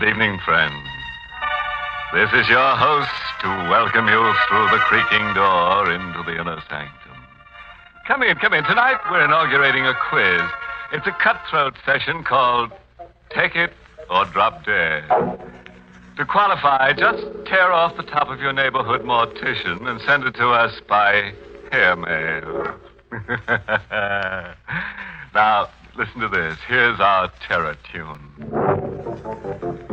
Good evening, friends. This is your host to welcome you through the creaking door into the inner sanctum. Come in, come in. Tonight we're inaugurating a quiz. It's a cutthroat session called Take It or Drop Dead. To qualify, just tear off the top of your neighborhood mortician and send it to us by hair mail. now, listen to this. Here's our terror tune.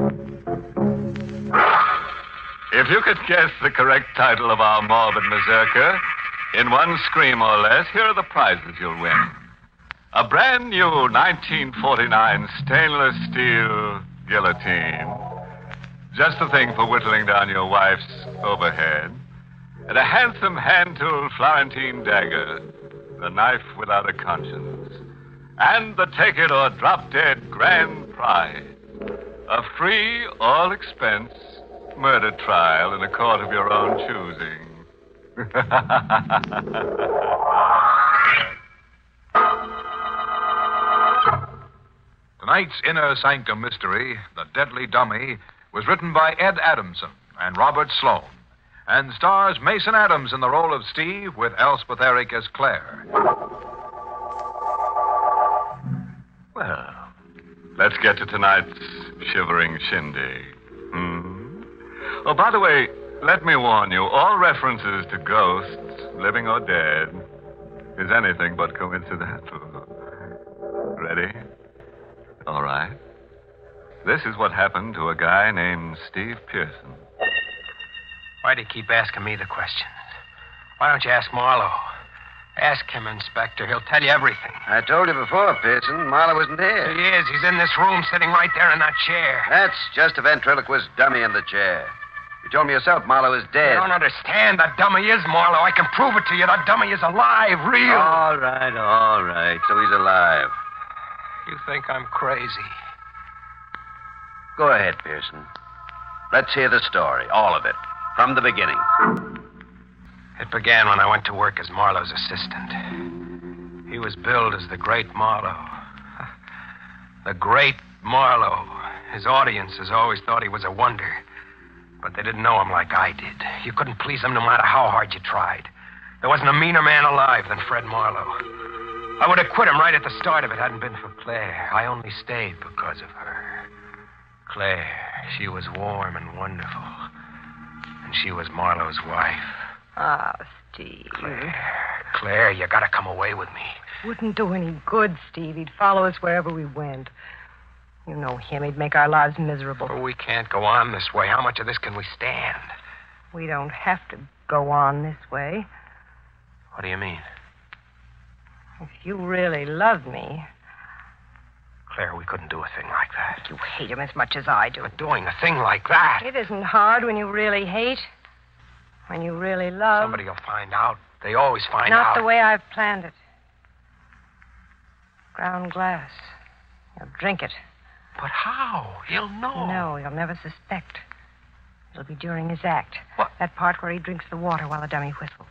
If you could guess the correct title of our morbid mazurka in one scream or less, here are the prizes you'll win. A brand new 1949 stainless steel guillotine. Just the thing for whittling down your wife's overhead. And a handsome hand-tooled Florentine dagger. The knife without a conscience. And the take it or drop dead grand prize. A free, all expense murder trial in a court of your own choosing. Tonight's Inner Sanctum Mystery, The Deadly Dummy, was written by Ed Adamson and Robert Sloan, and stars Mason Adams in the role of Steve with Elspeth Eric as Claire. Well, let's get to tonight's shivering shindig. Oh, by the way, let me warn you all references to ghosts, living or dead, is anything but coincidental. Ready? All right. This is what happened to a guy named Steve Pearson. Why do you keep asking me the questions? Why don't you ask Marlowe? Ask him, Inspector. He'll tell you everything. I told you before, Pearson. Marlowe isn't here. He is. He's in this room, sitting right there in that chair. That's just a ventriloquist dummy in the chair. You told me yourself Marlowe is You dead. don't understand. That dummy is Marlowe. I can prove it to you. That dummy is alive, real. All right, all right. So he's alive. You think I'm crazy? Go ahead, Pearson. Let's hear the story, all of it, from the beginning. It began when I went to work as Marlowe's assistant. He was billed as the Great Marlowe. The Great Marlowe. His audiences always thought he was a wonder. But they didn't know him like I did. You couldn't please him no matter how hard you tried. There wasn't a meaner man alive than Fred Marlowe. I would have quit him right at the start if it hadn't been for Claire. I only stayed because of her. Claire, she was warm and wonderful. And she was Marlowe's wife. Ah, Steve. Claire, Claire, you gotta come away with me. Wouldn't do any good, Steve. He'd follow us wherever we went. You know him. He'd make our lives miserable. But we can't go on this way. How much of this can we stand? We don't have to go on this way. What do you mean? If you really love me, Claire, we couldn't do a thing like that. you hate him as much as I do. But doing a thing like that, It isn't hard when you really hate. When you really love. somebody will find out. They always find Not out. Not the way I've planned it. Ground glass. He'll drink it. But how? He'll know. No, he'll never suspect. It'll be during his act. What? That part where he drinks the water while the dummy whistles.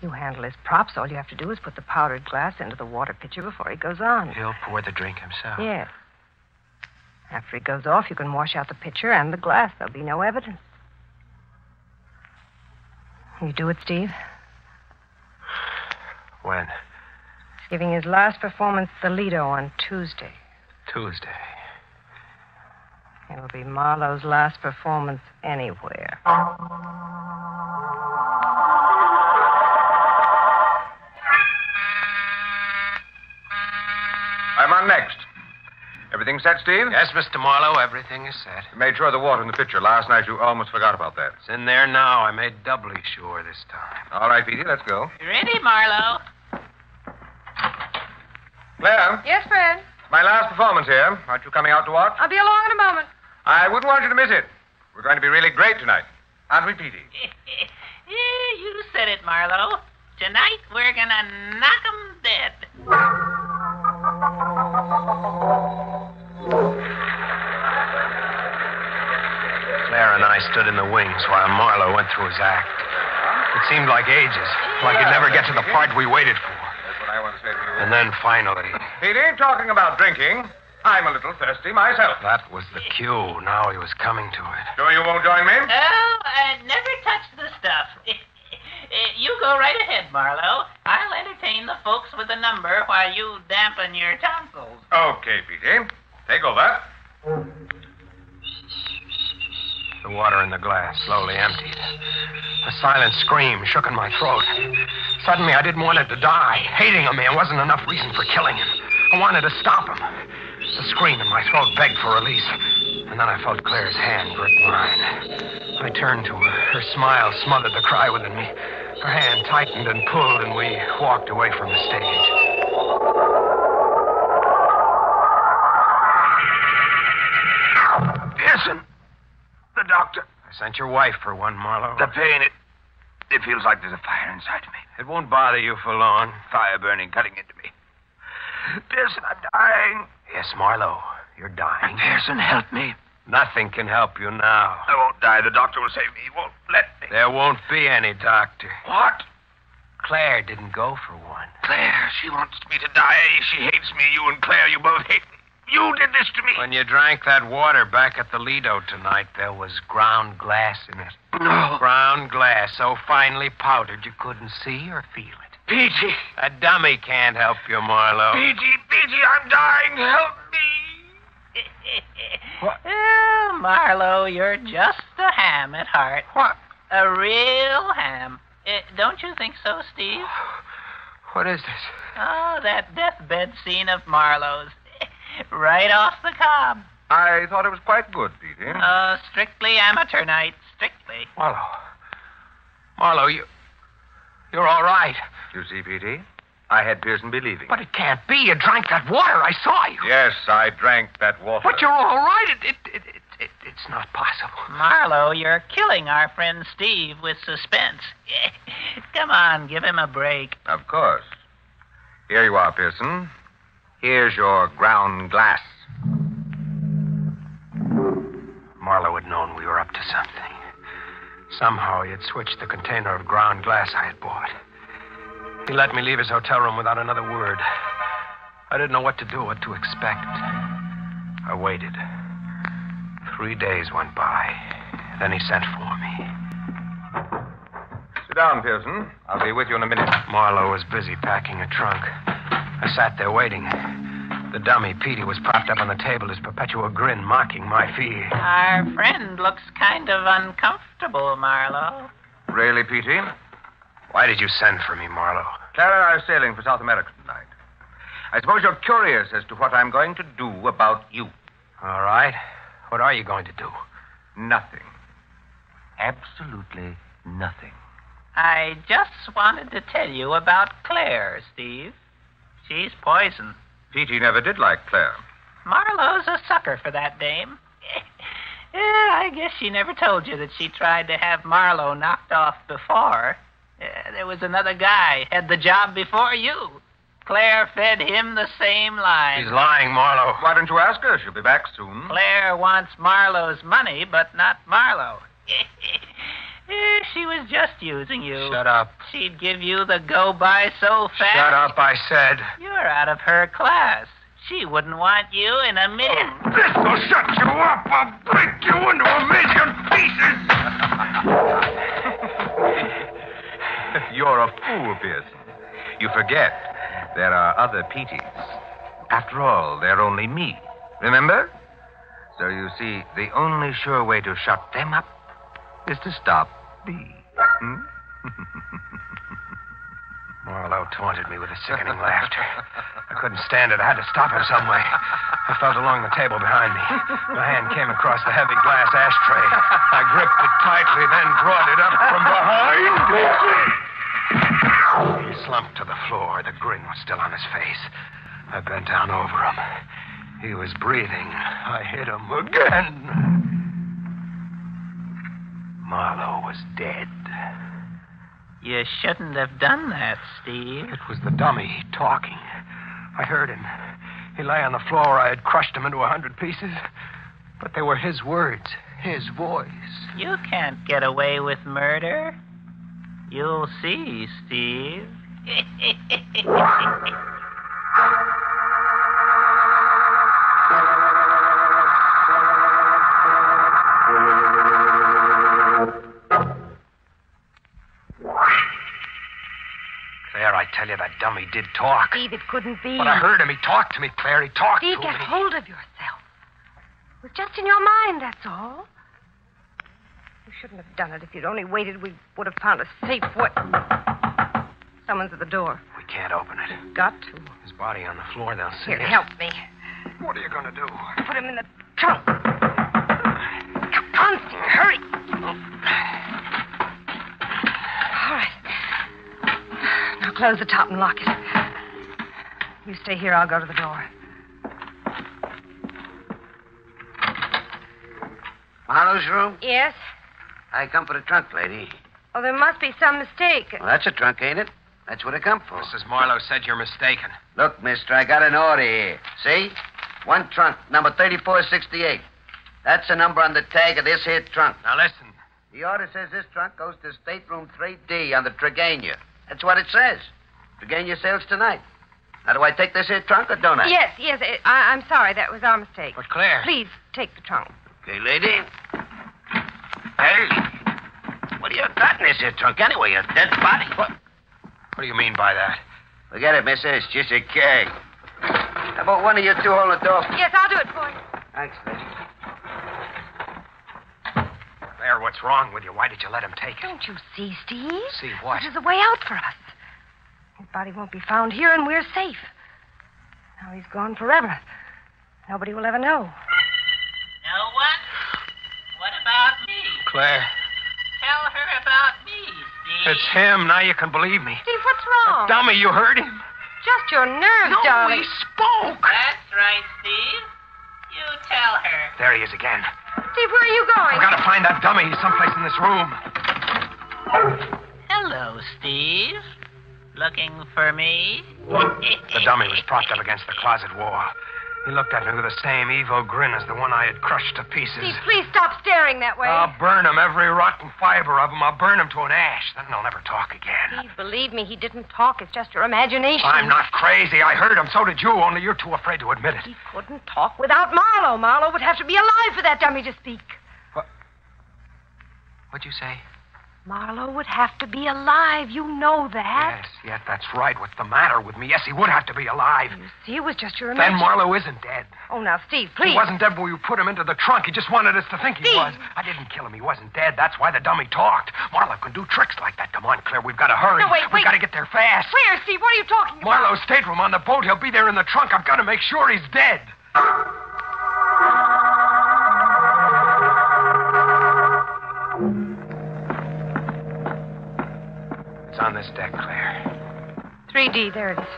You handle his props. All you have to do is put the powdered glass into the water pitcher before he goes on. He'll pour the drink himself. Yes. After he goes off, you can wash out the pitcher and the glass. There'll be no evidence. You do it, Steve? When? He's giving his last performance the Lido on Tuesday. Tuesday. It'll be Marlowe's last performance anywhere. I'm on next. Everything set, Steve? Yes, Mr. Marlowe, everything is set. You made sure of the water in the pitcher. Last night you almost forgot about that. It's in there now. I made doubly sure this time. All right, Petey, let's go. Ready, Marlowe? Claire, Yes, Fred. my last performance here. Aren't you coming out to watch? I'll be along in a moment. I wouldn't want you to miss it. We're going to be really great tonight. Aren't we, Petey? You said it, Marlowe. Tonight we're gonna knock 'em dead. Claire and I stood in the wings while Marlowe went through his act. It seemed like ages, like he'd never get to the part we waited for. That's what I want to say to you. And then finally, Petey, talking about drinking, I'm a little thirsty myself. That was the cue. Now he was coming to it. Sure you won't join me? Oh, uh, never touch the stuff. You go right ahead, Marlowe. I'll entertain the folks with a number while you dampen your tonsils. Okay, Petey. Take over. The water in the glass slowly emptied. A silent scream shook in my throat. Suddenly, I didn't want it to die. Hating a man wasn't enough reason for killing him. I wanted to stop him. The scream in my throat begged for release. And then I felt Claire's hand grip mine. I turned to her. Her smile smothered the cry within me. Her hand tightened and pulled, and we walked away from the stage. Pearson, the doctor. I sent your wife for one, Marlowe. The pain, it, it feels like there's a fire inside me. It won't bother you for long. Fire burning, cutting into me. Pearson, I'm dying. Yes, Marlowe, you're dying. Pearson, help me. Nothing can help you now. I won't die. The doctor will save me. He won't let me. There won't be any doctor. What? Claire didn't go for one. Claire, she wants me to die. She hates me. You and Claire, you both hate me. You did this to me. When you drank that water back at the Lido tonight, there was ground glass in it. No. Ground glass so finely powdered you couldn't see or feel it. Petey. A dummy can't help you, Marlowe. Petey, Petey, I'm dying. Help me. Oh, Marlowe, you're just a ham at heart. What? A real ham. Uh, don't you think so, Steve? What is this? Oh, that deathbed scene of Marlowe's. right off the cob. I thought it was quite good, Petey. Oh, strictly amateur night. Strictly. Marlowe. Marlowe, you. You're all right. You see, Petey, I had Pearson believing. But it can't be. You drank that water. I saw you. Yes, I drank that water. But you're all right. It, it, it, it, it, it's not possible. Marlowe, you're killing our friend Steve with suspense. Come on, give him a break. Of course. Here you are, Pearson. Here's your ground glass. Marlowe had known we were up to something. Somehow he had switched the container of ground glass I had bought. He let me leave his hotel room without another word. I didn't know what to do, what to expect. I waited. Three days went by. Then he sent for me. Sit down, Pearson. I'll be with you in a minute. Marlowe was busy packing a trunk. I sat there waiting. The dummy, Petey, was propped up on the table, his perpetual grin mocking my fear. Our friend looks kind of uncomfortable, Marlowe. Really, Petey? Why did you send for me, Marlowe? Clara and I are sailing for South America tonight. I suppose you're curious as to what I'm going to do about you. All right. What are you going to do? Nothing. Absolutely nothing. I just wanted to tell you about Claire, Steve. She's poison. Petey never did like Claire. Marlowe's a sucker for that dame. yeah, I guess she never told you that she tried to have Marlowe knocked off before. Yeah, there was another guy had the job before you. Claire fed him the same line. He's lying, Marlowe. Why don't you ask her? She'll be back soon. Claire wants Marlowe's money, but not Marlowe. She was just using you. Shut up. She'd give you the go by so fast. Shut up, I said. You're out of her class. She wouldn't want you in a minute. Oh, this will shut you up. I'll break you into a million pieces. You're a fool, Pearson. You forget there are other Peteys. After all, they're only me. Remember? So you see, the only sure way to shut them up is to stop me. Hmm? Marlowe taunted me with a sickening laughter. I couldn't stand it. I had to stop him some way. I felt along the table behind me. My hand came across the heavy glass ashtray. I gripped it tightly, then brought it up from behind. He slumped to the floor. The grin was still on his face. I bent down over him. He was breathing. I hit him again. Marlowe was dead. You shouldn't have done that, Steve. It was the dummy talking. I heard him. He lay on the floor. I had crushed him into a hundred pieces. But they were his words, his voice. You can't get away with murder. You'll see, Steve. tell you, that dummy did talk. Steve, it couldn't be. But I heard him. He talked to me, Claire. He talked Steve, to get hold of yourself. It was just in your mind, that's all. You shouldn't have done it. If you'd only waited, we would have found a safe way. Someone's at the door. We can't open it. Got to. His body on the floor, they'll see Here, it. help me. What are you going to do? Put him in the trunk. Come on, Steve, hurry. Oh. Close the top and lock it. You stay here, I'll go to the door. Marlowe's room? Yes? I come for the trunk, lady. Oh, there must be some mistake. Well, that's a trunk, ain't it? That's what I come for. Mrs. Marlowe said you're mistaken. Look, mister, I got an order here. See? One trunk, number 3468. That's the number on the tag of this here trunk. Now listen. The order says this trunk goes to stateroom 3D on the Tregania. That's what it says. Tregania sails tonight. Now, do I take this here trunk or don't I? Yes, yes. It, I, I'm sorry. That was our mistake. But Claire. Please take the trunk. Okay, lady. Hey, what do you got in this here trunk anyway? A dead body? What? What do you mean by that? Forget it, mister. It's just a keg. How about one of you two hold the door? Yes, I'll do it for you. Thanks, lady. Claire, what's wrong with you? Why did you let him take it? Don't you see, Steve? See what? This is a way out for us. His body won't be found here, and we're safe. Now he's gone forever. Nobody will ever know. No one? What about me? Claire, Tell her about me, Steve. it's him. Now you can believe me. Steve, what's wrong? Dummy, you heard him? Just your nerves, No, darling. he spoke. That's right, Steve. You tell her. There he is again. Steve, where are you going? I've got to find that dummy. He's someplace in this room. Hello, Steve. Looking for me? The dummy was propped up against the closet wall. He looked at me with the same evil grin as the one I had crushed to pieces. Steve, please stop staring that way. I'll burn him, every rotten fiber of him. I'll burn him to an ash. Then they'll never talk again. Steve, believe me, he didn't talk. It's just your imagination. I'm not crazy. I heard him. So did you, only you're too afraid to admit it. He couldn't talk without Marlowe. Marlowe would have to be alive for that dummy to speak. What? What'd you say? Marlowe would have to be alive. You know that. Yes, yes, that's right. What's the matter with me? Yes, he would have to be alive. You see, it was just your imagination. Marlowe isn't dead. Oh, now, Steve, please. He wasn't dead when you put him into the trunk. He just wanted us to think he was. I didn't kill him. He wasn't dead. That's why the dummy talked. Marlowe can do tricks like that. Come on, Claire. We've got to hurry. No, wait, We've got to get there fast. Claire, Steve? What are you talking about? Marlowe's stateroom on the boat. He'll be there in the trunk. I've got to make sure he's dead. On this deck, Claire. 3D, there it is.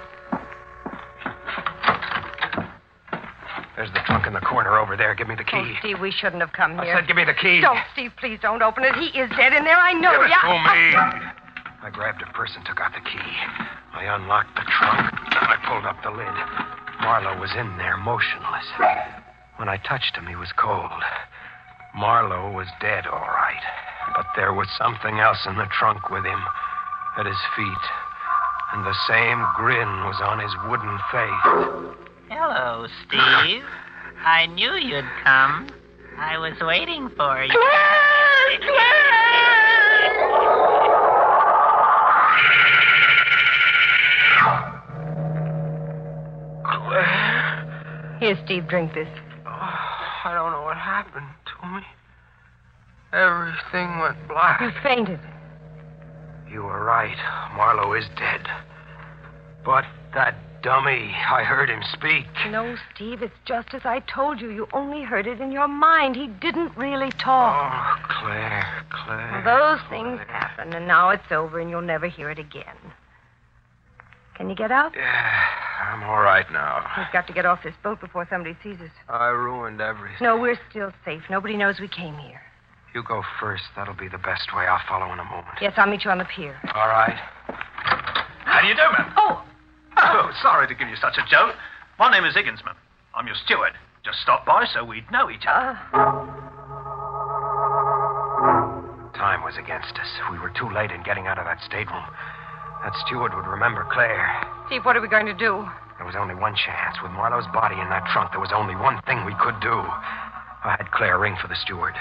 There's the trunk in the corner over there. Give me the Oh, key. Steve, we shouldn't have come here. I said, give me the key. Don't, Steve, please don't open it. He is dead in there. I know. Give it yeah. to me. I grabbed a purse and took out the key. I unlocked the trunk. I pulled up the lid. Marlowe was in there, motionless. When I touched him, he was cold. Marlowe was dead, all right. But there was something else in the trunk with him, at his feet. And the same grin was on his wooden face. Hello, Steve. I knew you'd come. I was waiting for you. Here, Steve, drink this. Oh, I don't know what happened to me. Everything went black. You fainted. You were right. Marlowe is dead. But that dummy, I heard him speak. No, Steve, it's just as I told you. You only heard it in your mind. He didn't really talk. Oh, Claire, Claire. Well, those things happen, and now it's over, and you'll never hear it again. Can you get out? Yeah, I'm all right now. We've got to get off this boat before somebody sees us. I ruined everything. No, we're still safe. Nobody knows we came here. You go first. That'll be the best way. I'll follow in a moment. Yes, I'll meet you on the pier. All right. How do you do, ma'am? Oh, Oh, sorry to give you such a jolt. My name is Higginsman. I'm your steward. Just stopped by so we'd know each other. uh, Time was against us. We were too late in getting out of that stateroom. That steward would remember Claire. Steve, what are we going to do? There was only one chance. With Marlowe's body in that trunk, there was only one thing we could do. I had Claire ring for the steward.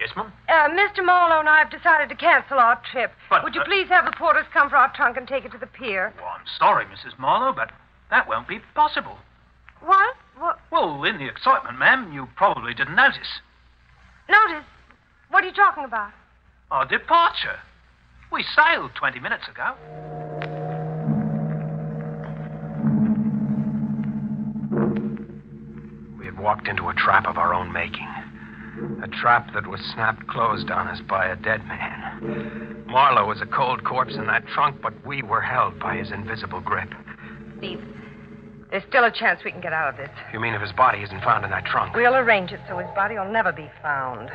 Yes, ma'am? Uh, Mr. Marlowe and I have decided to cancel our trip. But, Would you uh, please have the porters come for our trunk and take it to the pier? Well, I'm sorry, Mrs. Marlowe, but that won't be possible. What? What? Well, in the excitement, ma'am, you probably didn't notice. Notice. What are you talking about? Our departure. We sailed 20 minutes ago. Walked into a trap of our own making. A trap that was snapped closed on us by a dead man. Marlowe was a cold corpse in that trunk, but we were held by his invisible grip. Steve, there's still a chance we can get out of this. You mean if his body isn't found in that trunk? We'll arrange it so his body will never be found.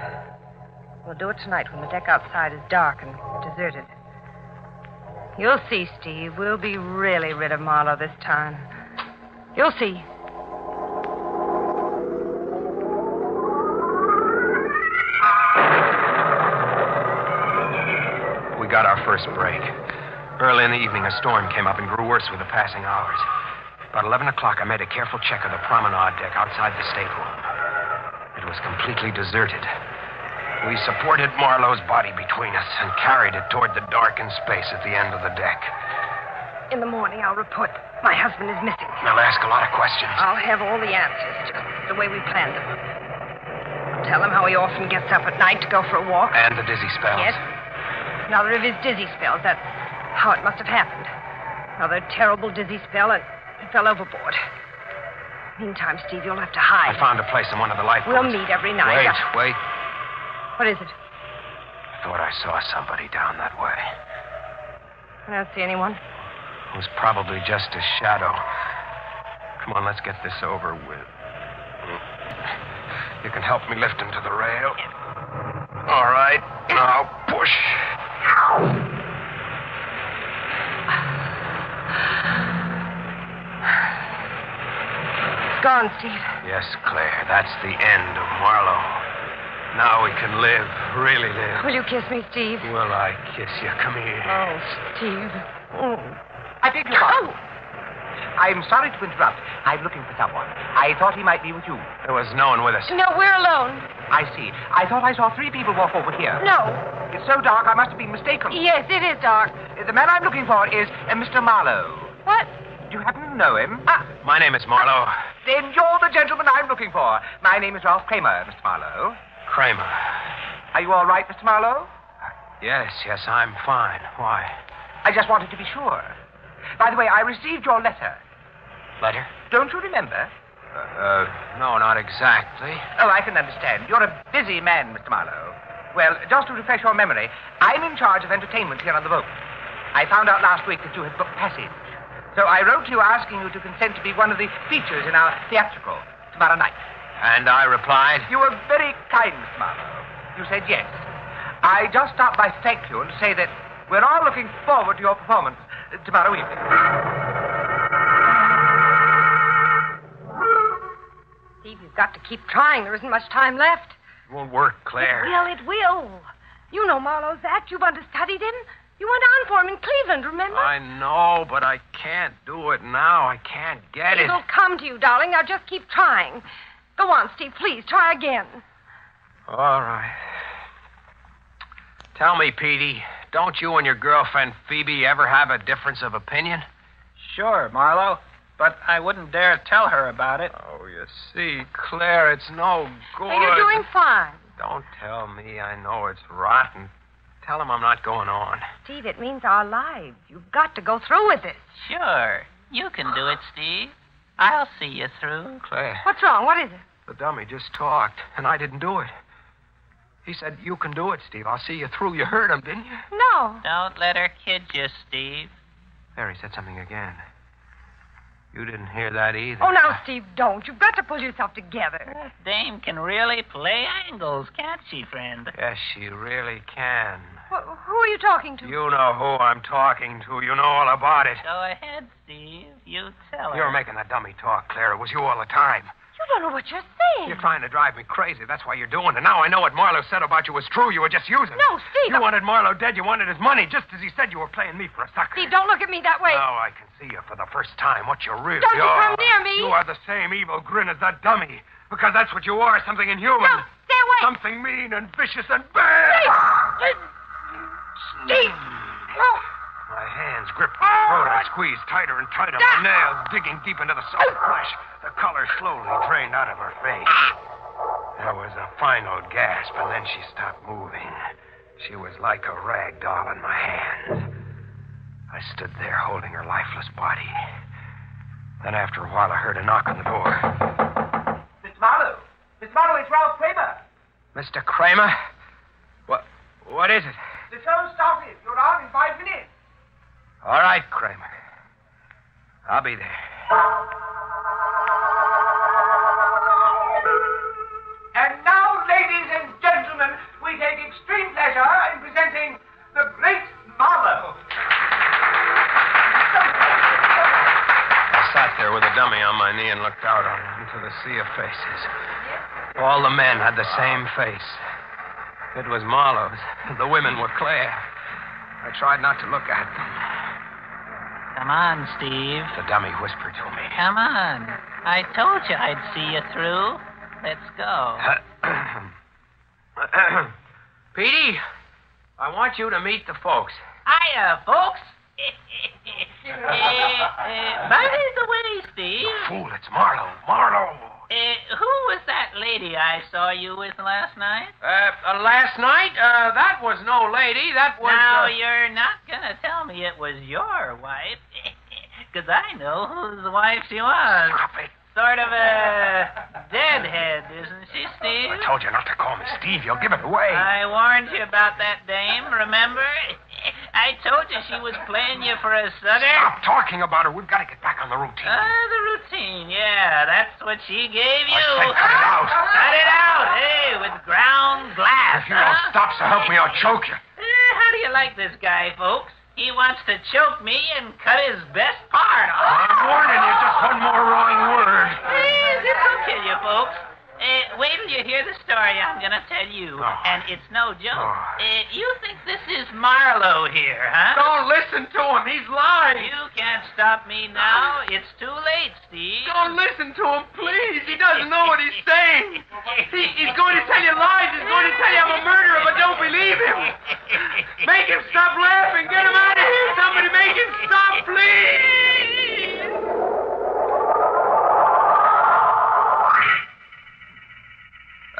We'll do it tonight when the deck outside is dark and deserted. You'll see, Steve. We'll be really rid of Marlowe this time. You'll see. First break. Early in the evening, a storm came up and grew worse with the passing hours. About 11 o'clock, I made a careful check of the promenade deck outside the stateroom. It was completely deserted. We supported Marlowe's body between us and carried it toward the darkened space at the end of the deck. In the morning, I'll report my husband is missing. They'll ask a lot of questions. I'll have all the answers, just the way we planned them. I'll tell him how he often gets up at night to go for a walk. And the dizzy spells. Yes. Another of his dizzy spells. That's how it must have happened. Another terrible dizzy spell, and he fell overboard. Meantime, Steve, you'll have to hide. I found a place in one of the lifeboats. We'll meet every night. Wait, wait. What is it? I thought I saw somebody down that way. I don't see anyone. It was probably just a shadow. Come on, let's get this over with. You can help me lift him to the rail. All right. Now push. It's gone, Steve. Yes, Claire, that's the end of Marlowe. Now we can live, really live. Will you kiss me, Steve? Will I kiss you? Come here. Oh, Steve. Oh. I beg your pardon. Oh. I'm sorry to interrupt. I'm looking for someone. I thought he might be with you. There was no one with us. No, we're alone. I see. I thought I saw three people walk over here. No. It's so dark, I must have been mistaken. Yes, it is dark. The man I'm looking for is uh, Mr. Marlowe. What? Do you happen to know him? Ah, my name is Marlowe. Then you're the gentleman I'm looking for. My name is Ralph Kramer, Mr. Marlowe. Kramer. Are you all right, Mr. Marlowe? Yes, yes, I'm fine. Why? I just wanted to be sure. By the way, I received your letter. Letter? Don't you remember? Uh, uh, no, not exactly. Oh, I can understand. You're a busy man, Mr. Marlowe. Well, just to refresh your memory, I'm in charge of entertainment here on the boat. I found out last week that you had booked passage. So I wrote to you asking you to consent to be one of the features in our theatrical tomorrow night. And I replied, You were very kind, Mr. Marlowe. You said yes. I just stopped by to thank you and say that we're all looking forward to your performance tomorrow evening. Steve, you've got to keep trying. There isn't much time left. It won't work, Claire. It will, it will. You know Marlowe's act. You've understudied him. You went on for him in Cleveland, remember? I know, but I can't do it now. I can't get it. It'll come to you, darling. Now just keep trying. Go on, Steve, please. Try again. All right. Tell me, Petey, don't you and your girlfriend Phoebe ever have a difference of opinion? Sure, Marlowe. But I wouldn't dare tell her about it. Oh, you see, Claire, it's no good. Now, you're doing fine. Don't tell me. I know it's rotten. Tell him I'm not going on. Steve, it means our lives. You've got to go through with this. Sure. You can do it, Steve. I'll see you through. Claire, What's wrong? What is it? the dummy just talked, and I didn't do it. He said, You can do it, Steve. I'll see you through. You heard him, didn't you? No. Don't let her kid you, Steve. There, he said something again. You didn't hear that either. Oh, now, Steve, don't. You've got to pull yourself together. That dame can really play angles, can't she, friend? Yes, she really can. Wh- who are you talking to? You know who I'm talking to. You know all about it. Go ahead, Steve. You tell her. You're making the dummy talk, Claire. It was you all the time. Don't know what you're saying. You're trying to drive me crazy. That's why you're doing it. Now I know what Marlowe said about you was true. You were just using it. No, Steve. You wanted Marlowe dead. You wanted his money, just as he said you were playing me for a sucker. Steve, don't look at me that way. Now I can see you for the first time. What you're really Don't you are. come near me. You are the same evil grin as that dummy. Because that's what you are, something inhuman. No, stay away. Something mean and vicious and bad. Steve! Mm. My hands gripped my throat. I squeezed tighter and tighter, my nails digging deep into the soft flesh. The color slowly drained out of her face. There was a final gasp, and then she stopped moving. She was like a rag doll in my hands. I stood there holding her lifeless body. Then, after a while, I heard a knock on the door. Mr. Marlowe. Mr. Marlowe, it's Ralph Kramer. Mr. Kramer? What? What is it? The show started. You're on in five minutes. All right, Kramer. I'll be there. And now, ladies and gentlemen, we take extreme pleasure in presenting the great Marlowe. I sat there with a dummy on my knee and looked out on into the sea of faces. All the men had the same face. It was Marlowe's. The women were Claire. I tried not to look at them. Come on, Steve. The dummy whispered to me. Come on. I told you I'd see you through. Let's go. Petey, I want you to meet the folks. Hiya, folks. uh, by the way, Steve, Fool, it's Marlowe. Marlowe. Uh, who was that lady I saw you with last night? Uh, uh, last night, uh, that was no lady. That was. now, uh, you're not going to tell me it was your wife. Because I know whose wife she was. Stop it. Sort of a deadhead, isn't she, Steve? I told you not to call me Steve. You'll give it away. I warned you about that dame, remember? I told you she was playing you for a sucker. Stop talking about her. We've got to get back on the routine. Ah, the routine, yeah, that's what she gave you. I said cut it out. Cut it out, hey, with ground glass. If you don't stop, so help me, I'll choke you. Eh, how do you like this guy, folks? He wants to choke me and cut his best part off. I'm warning you, just one more wrong word. Please, this will kill you, folks. Uh, wait till you hear the story I'm going to tell you. Oh. And it's no joke. Oh. Uh, you think this is Marlowe here, huh? Don't listen to him. He's lying. You can't stop me now. It's too late, Steve. Don't listen to him, please. He doesn't know what he's saying. He, he's going to tell you lies. He's going to tell you I'm a murderer, but don't believe him. Make him stop laughing. Get him out of here. Somebody make him stop, please.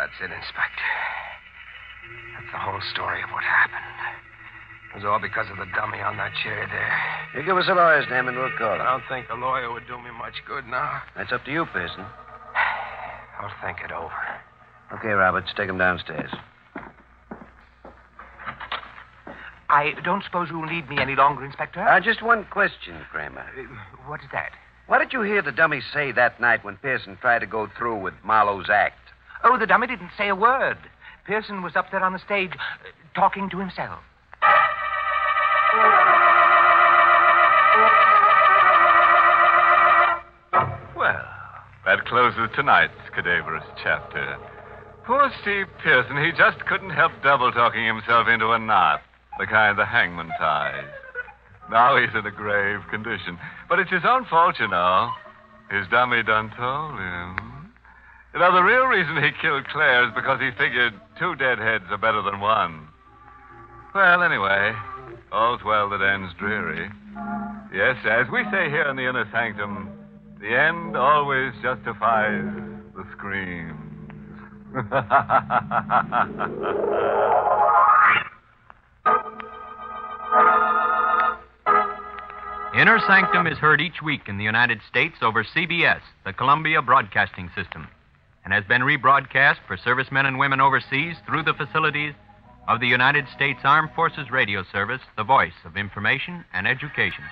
That's it, Inspector. That's the whole story of what happened. It was all because of the dummy on that chair there. You give us a lawyer's name and we'll call him. I don't think a lawyer would do me much good now. That's up to you, Pearson. I'll think it over. Okay, Roberts, take him downstairs. I don't suppose you'll need me any longer, Inspector? Uh, just one question, Kramer. Uh, what is that? What did you hear the dummy say that night when Pearson tried to go through with Marlowe's act? Oh, the dummy didn't say a word. Pearson was up there on the stage uh, talking to himself. Well, that closes tonight's cadaverous chapter. Poor Steve Pearson, he just couldn't help double talking himself into a knot, the kind the hangman ties. Now he's in a grave condition. But it's his own fault, you know. His dummy done told him. You know, the real reason he killed Claire is because he figured two dead heads are better than one. Well, anyway, all's well that ends dreary. Yes, as we say here in the inner sanctum, the end always justifies the screams. Inner Sanctum is heard each week in the United States over CBS, the Columbia Broadcasting System, and has been rebroadcast for servicemen and women overseas through the facilities of the United States Armed Forces Radio Service, the voice of information and education.